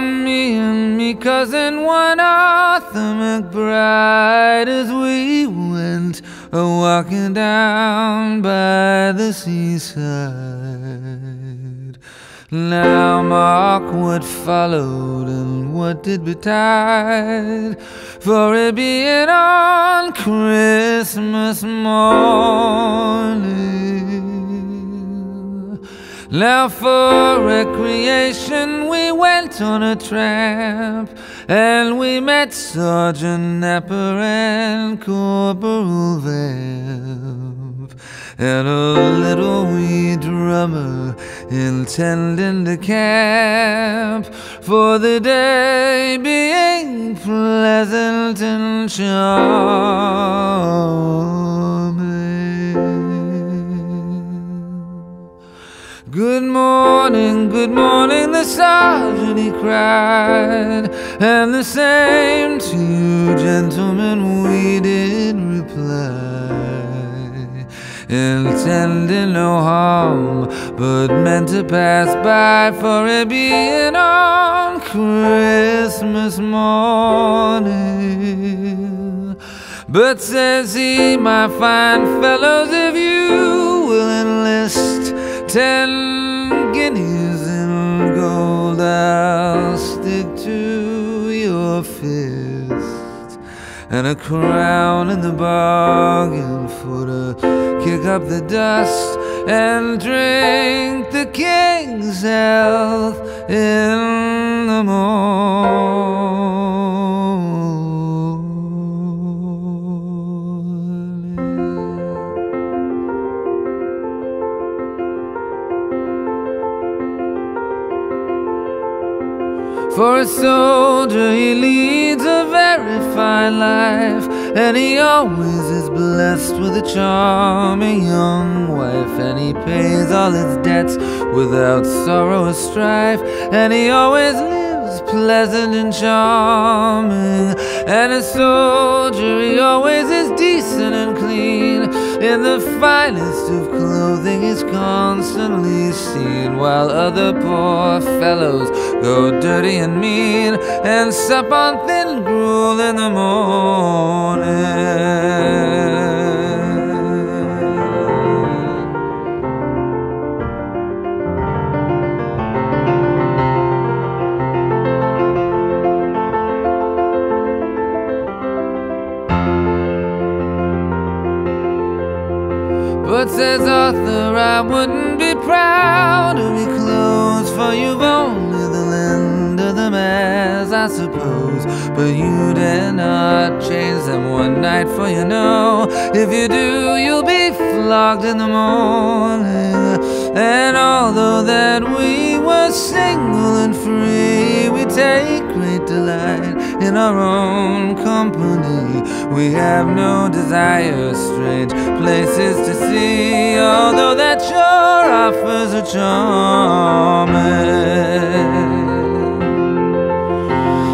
Me and me cousin one Arthur McBride as we went a walking down by the seaside. Now mark what followed and what did betide, for it being on Christmas morning. Now for recreation we went on a tramp, and we met Sergeant Napper and Corporal Vamp, and a little wee drummer intending to camp for the day being pleasant and charming. Good morning, good morning, the sergeant he cried, and the same you, gentlemen, we did reply intending no harm, but meant to pass by for it being on Christmas morning. But says he, my fine fellows, ten guineas in gold, I'll stick to your fist and a crown in the bargain for to uh, kick up the dust and drink the king's health in the morning. For a soldier, he leads a very fine life, and he always is blessed with a charming young wife, and he pays all his debts without sorrow or strife, and he always lives pleasant and charming. And a soldier, he always is decent and clean, in the finest of clothing he's constantly seen, while other poor fellows go dirty and mean and sup on thin gruel in the morning. But says Arthur, I wouldn't be proud to be clothes, for you've only the lend of them, as I suppose. But you dare not change them one night, for you know, if you do, you'll be flogged in the morning. And although that we were single and free, we take great delight in our own company. We have no desire, strange places to see, although that your offers a charm.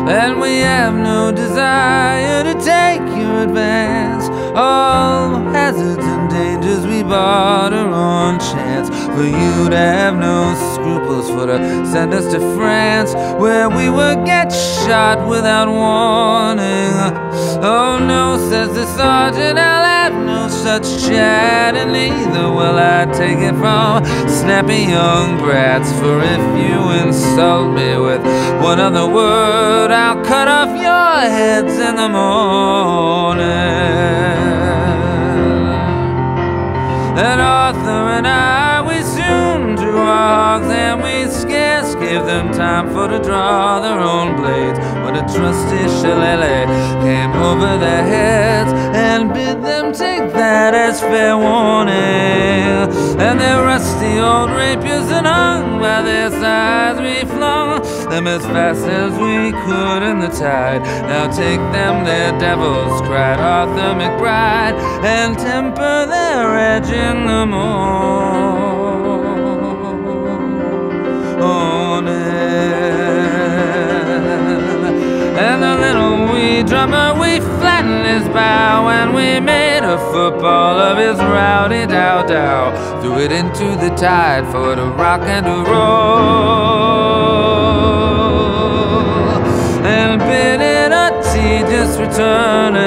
And we have no desire to take your advance. All hazards and dangers we barter on chance. For you to have no scruples for to send us to France, where we would get shot without warning. Oh no, says the sergeant, I'll have no such chat, and neither will I take it from snappy young brats. For if you insult me with one other word, I'll cut off your heads in the morning. And Arthur and I, gave them time for to draw their own blades. When a trusty shillelagh came over their heads and bid them take that as fair warning. And their rusty old rapiers that hung by their sides, we flung them as fast as we could in the tide. Now take them, their devils, cried Arthur McBride, and temper their edge in the morning. we made a football of his rowdy dow dow. Threw it into the tide for the rock and the roll. And been in a tea just returning.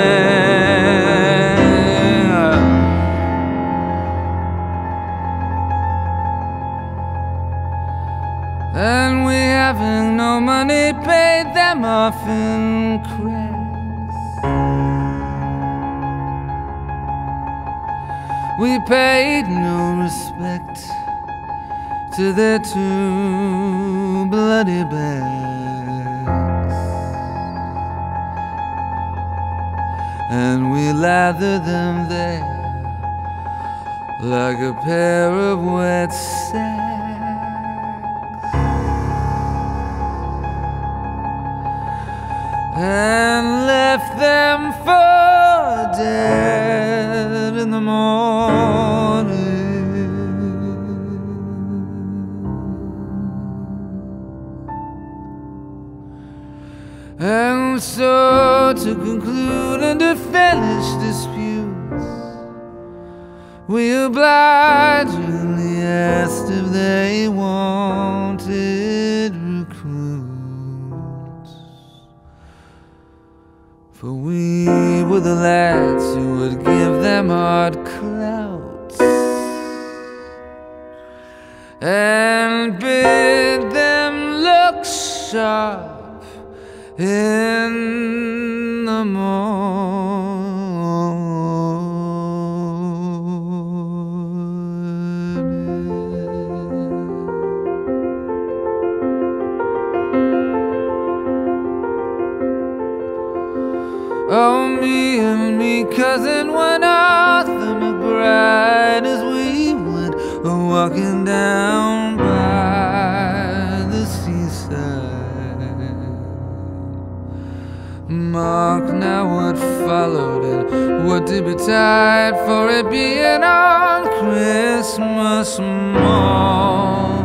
And we having no money paid them off in credit. We paid no respect to their two bloody backs. And we lathered them there like a pair of wet sacks. and left them for dead the morning. And so, to conclude and to finish disputes, we obligingly asked if they wanted recruits. For we were the lads who would give them hard clouts and bid them look sharp in the morning. Me and me cousin one Arthur McBride as we went walking down by the seaside. Mark now what followed and what did betide for it being on Christmas morn.